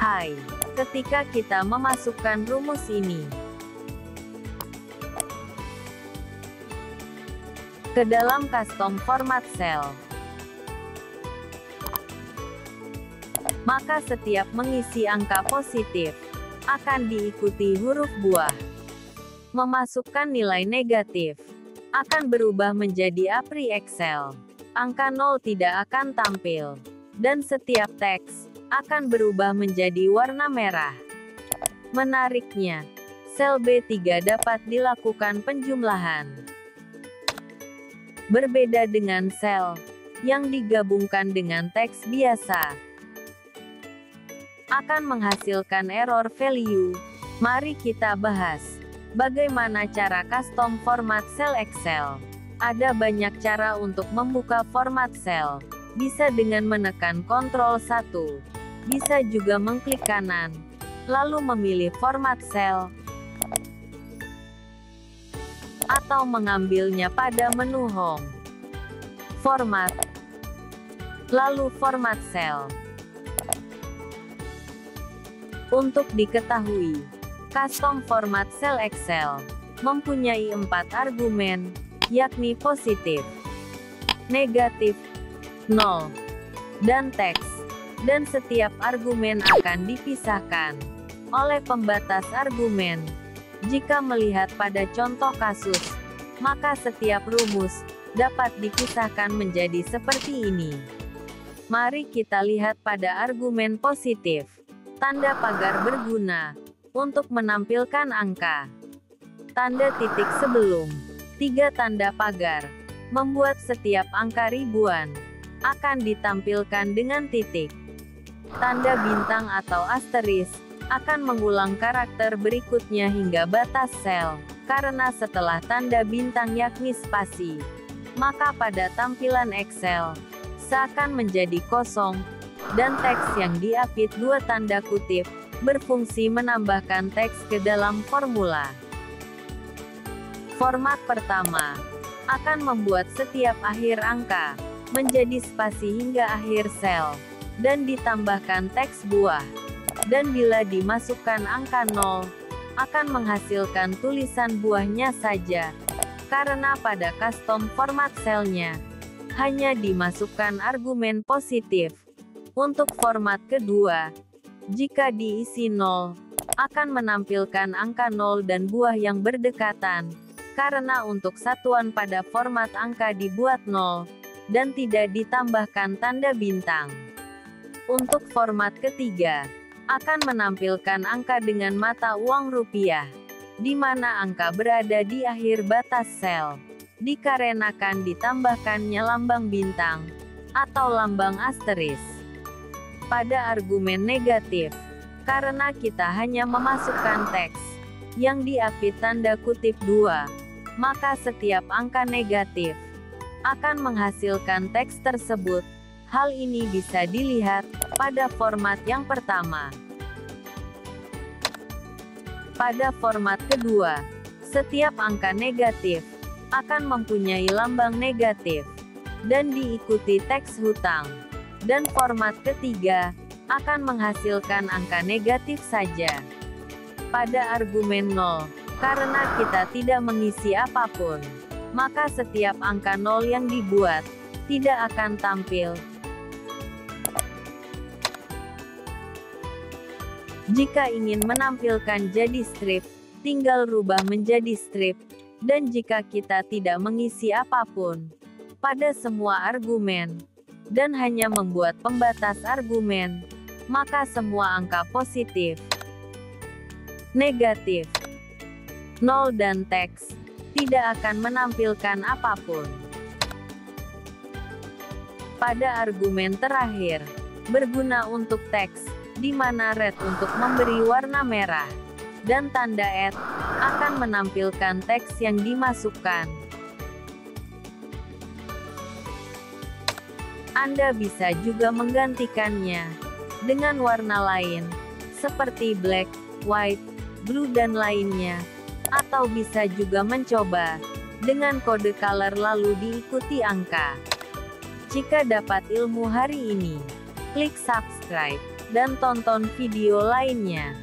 Hai, ketika kita memasukkan rumus ini ke dalam custom format cell, maka setiap mengisi angka positif akan diikuti huruf buah. Memasukkan nilai negatif akan berubah menjadi APRI Excel. Angka 0 tidak akan tampil. Dan setiap teks akan berubah menjadi warna merah. Menariknya, sel B3 dapat dilakukan penjumlahan. Berbeda dengan sel yang digabungkan dengan teks biasa, akan menghasilkan error value. Mari kita bahas bagaimana cara custom format sel Excel. Ada banyak cara untuk membuka format sel. Bisa dengan menekan Ctrl 1 bisa juga mengklik kanan, lalu memilih format sel, atau mengambilnya pada menu Home. Format, lalu format sel. Untuk diketahui, custom format sel Excel mempunyai empat argumen, yakni positif, negatif, nol, dan teks dan setiap argumen akan dipisahkan oleh pembatas argumen. Jika melihat pada contoh kasus, maka setiap rumus dapat dipisahkan menjadi seperti ini. Mari kita lihat pada argumen positif. Tanda pagar berguna untuk menampilkan angka. Tanda titik sebelum tiga tanda pagar membuat setiap angka ribuan akan ditampilkan dengan titik. Tanda bintang atau asteris akan mengulang karakter berikutnya hingga batas sel, karena setelah tanda bintang yakni spasi, maka pada tampilan Excel, seakan menjadi kosong, dan teks yang diapit dua tanda kutip, berfungsi menambahkan teks ke dalam formula. Format pertama akan membuat setiap akhir angka menjadi spasi hingga akhir sel dan ditambahkan teks buah. Dan bila dimasukkan angka 0, akan menghasilkan tulisan buahnya saja. Karena pada custom format selnya, hanya dimasukkan argumen positif. Untuk format kedua, jika diisi 0, akan menampilkan angka 0 dan buah yang berdekatan. Karena untuk satuan pada format angka dibuat 0, dan tidak ditambahkan tanda bintang. Untuk format ketiga, akan menampilkan angka dengan mata uang rupiah, di mana angka berada di akhir batas sel, dikarenakan ditambahkannya lambang bintang, atau lambang asteris. Pada argumen negatif, karena kita hanya memasukkan teks, yang diapit tanda kutip dua, maka setiap angka negatif, akan menghasilkan teks tersebut, Hal ini bisa dilihat pada format yang pertama. Pada format kedua, setiap angka negatif akan mempunyai lambang negatif dan diikuti teks hutang. Dan format ketiga akan menghasilkan angka negatif saja. Pada argumen 0, karena kita tidak mengisi apa pun, maka setiap angka 0 yang dibuat tidak akan tampil Jika ingin menampilkan jadi strip, tinggal rubah menjadi strip. Dan jika kita tidak mengisi apa pun pada semua argumen, dan hanya membuat pembatas argumen, maka semua angka positif, negatif, nol dan teks, tidak akan menampilkan apa pun. Pada argumen terakhir, berguna untuk teks, di mana red untuk memberi warna merah, dan tanda add akan menampilkan teks yang dimasukkan. Anda bisa juga menggantikannya dengan warna lain, seperti black, white, blue dan lainnya, atau bisa juga mencoba dengan kode color lalu diikuti angka. Jika dapat ilmu hari ini, klik subscribe dan tonton video lainnya.